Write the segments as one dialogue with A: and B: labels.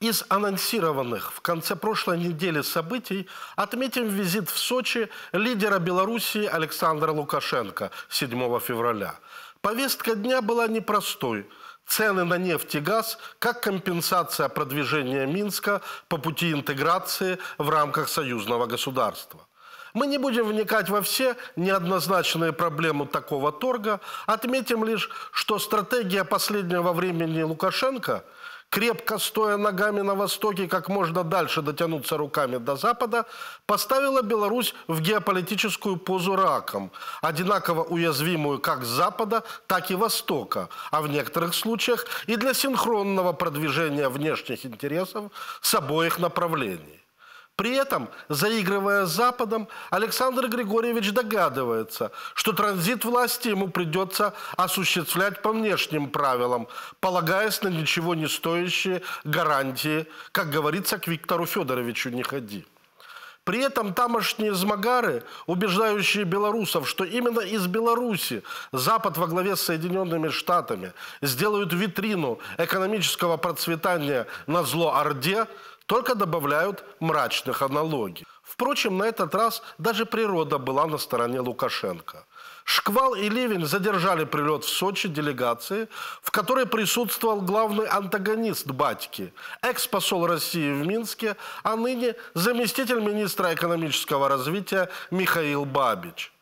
A: Из анонсированных в конце прошлой недели событий отметим визит в Сочи лидера Белоруссии Александра Лукашенко 7 февраля. Повестка дня была непростой. Цены на нефть и газ как компенсация продвижения Минска по пути интеграции в рамках союзного государства. Мы не будем вникать во все неоднозначные проблемы такого торга, отметим лишь, что стратегия последнего времени Лукашенко – крепко стоя ногами на востоке, как можно дальше дотянуться руками до Запада, поставила Беларусь в геополитическую позу раком, одинаково уязвимую как с Запада, так и Востока, а в некоторых случаях и для синхронного продвижения внешних интересов с обоих направлений. При этом, заигрывая с Западом, Александр Григорьевич догадывается, что транзит власти ему придется осуществлять по внешним правилам, полагаясь на ничего не стоящие гарантии, как говорится, к Виктору Федоровичу не ходи. При этом тамошние змагары, убеждающие белорусов, что именно из Беларуси Запад во главе с Соединенными Штатами сделают витрину экономического процветания на зло Орде, только добавляют мрачных аналогий. Впрочем, на этот раз даже природа была на стороне Лукашенко. Шквал и Ливень задержали прилет в Сочи делегации, в которой присутствовал главный антагонист батьки, экс-посол России в Минске, а ныне заместитель министра экономического развития Михаил Бабич.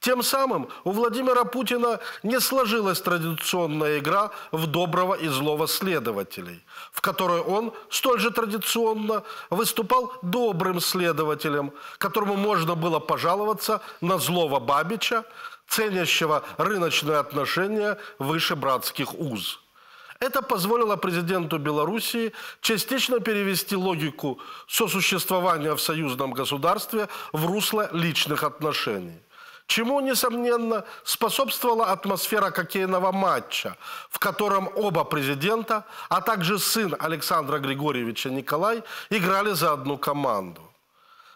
A: Тем самым у Владимира Путина не сложилась традиционная игра в доброго и злого следователей, в которой он столь же традиционно выступал добрым следователем, которому можно было пожаловаться на злого Бабича, ценящего рыночные отношения выше братских уз. Это позволило президенту Белоруссии частично перевести логику сосуществования в союзном государстве в русло личных отношений чему, несомненно, способствовала атмосфера хоккейного матча, в котором оба президента, а также сын Александра Григорьевича Николай играли за одну команду.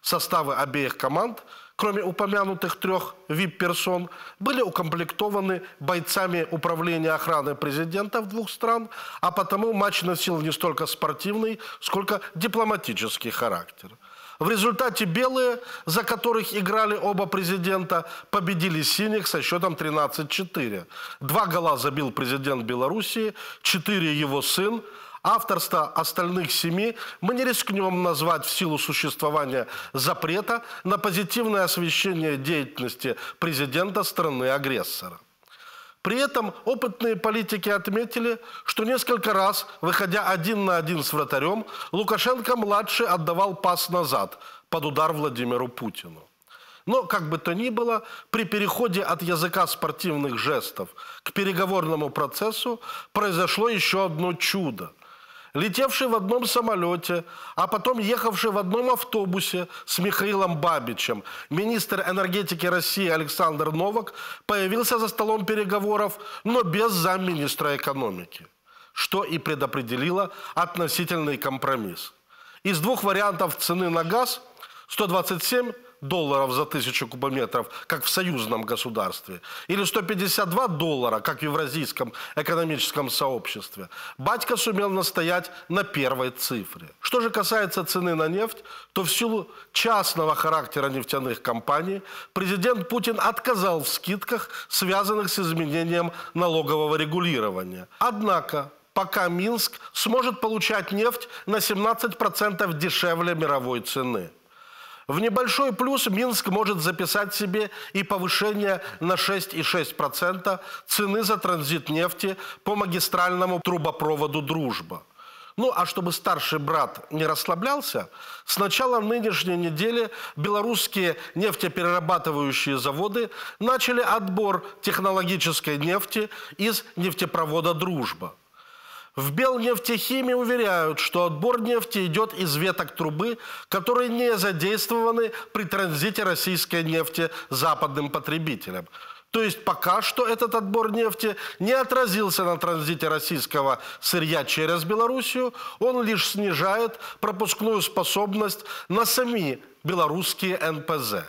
A: Составы обеих команд, кроме упомянутых трех вип-персон, были укомплектованы бойцами управления охраны президентов двух стран, а потому матч носил не столько спортивный, сколько дипломатический характер – в результате белые, за которых играли оба президента, победили синих со счетом 13-4. Два гола забил президент Белоруссии, четыре его сын. Авторство остальных семи мы не рискнем назвать в силу существования запрета на позитивное освещение деятельности президента страны-агрессора. При этом опытные политики отметили, что несколько раз, выходя один на один с вратарем, Лукашенко-младший отдавал пас назад под удар Владимиру Путину. Но, как бы то ни было, при переходе от языка спортивных жестов к переговорному процессу произошло еще одно чудо – летевший в одном самолете, а потом ехавший в одном автобусе с Михаилом Бабичем, министр энергетики России Александр Новак появился за столом переговоров, но без замминистра экономики, что и предопределило относительный компромисс. Из двух вариантов цены на газ 127 долларов за тысячу кубометров, как в союзном государстве, или 152 доллара, как в Евразийском экономическом сообществе, батька сумел настоять на первой цифре. Что же касается цены на нефть, то в силу частного характера нефтяных компаний президент Путин отказал в скидках, связанных с изменением налогового регулирования. Однако пока Минск сможет получать нефть на 17% дешевле мировой цены. В небольшой плюс Минск может записать себе и повышение на 6,6% цены за транзит нефти по магистральному трубопроводу «Дружба». Ну, а чтобы старший брат не расслаблялся, с начала нынешней недели белорусские нефтеперерабатывающие заводы начали отбор технологической нефти из нефтепровода «Дружба». В Белнефтехимии уверяют, что отбор нефти идет из веток трубы, которые не задействованы при транзите российской нефти западным потребителям. То есть пока что этот отбор нефти не отразился на транзите российского сырья через Белоруссию, он лишь снижает пропускную способность на сами белорусские НПЗ.